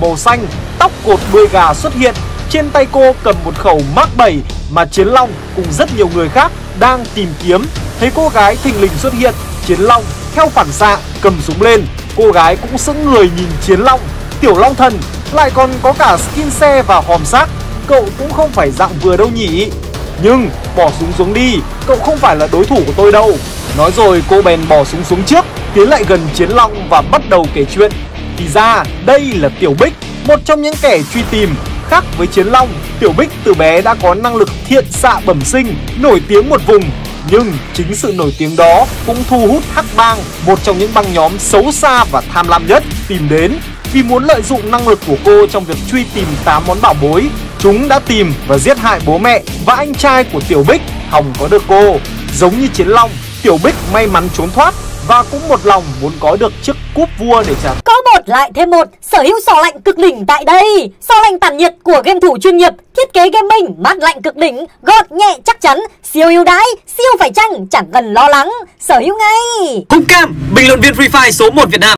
màu xanh, tóc cột đuôi gà xuất hiện. Trên tay cô cầm một khẩu Mark 7 mà Chiến Long cùng rất nhiều người khác đang tìm kiếm. Thấy cô gái thình lình xuất hiện, Chiến Long theo phản xạ cầm súng lên. Cô gái cũng sững người nhìn Chiến Long. Tiểu Long Thần lại còn có cả skin xe và hòm xác. Cậu cũng không phải dạng vừa đâu nhỉ. Nhưng bỏ súng xuống đi, cậu không phải là đối thủ của tôi đâu. Nói rồi cô bèn bỏ súng xuống trước, tiến lại gần Chiến Long và bắt đầu kể chuyện. Thì ra đây là Tiểu Bích, một trong những kẻ truy tìm. Khác với Chiến Long, Tiểu Bích từ bé đã có năng lực thiện xạ bẩm sinh, nổi tiếng một vùng. Nhưng chính sự nổi tiếng đó cũng thu hút Hắc Bang, một trong những băng nhóm xấu xa và tham lam nhất, tìm đến vì muốn lợi dụng năng lực của cô trong việc truy tìm 8 món bảo bối. Chúng đã tìm và giết hại bố mẹ và anh trai của Tiểu Bích, hòng có được cô. Giống như Chiến Long, Tiểu Bích may mắn trốn thoát và cũng một lòng muốn có được chiếc cúp vua để trả Có một lại thêm một, sở hữu sò lạnh cực đỉnh tại đây. Sò lạnh tản nhiệt của game thủ chuyên nghiệp, thiết kế gaming, mát lạnh cực đỉnh, gọt nhẹ chắc chắn, siêu ưu đãi, siêu phải chăng, chẳng cần lo lắng, sở hữu ngay. Hùng Cam, bình luận viên Free Fire số 1 Việt Nam